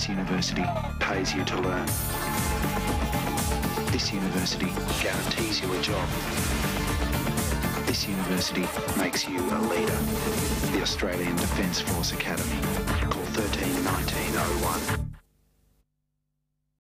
This university pays you to learn. This university guarantees you a job. This university makes you a leader. The Australian Defence Force Academy. Call 13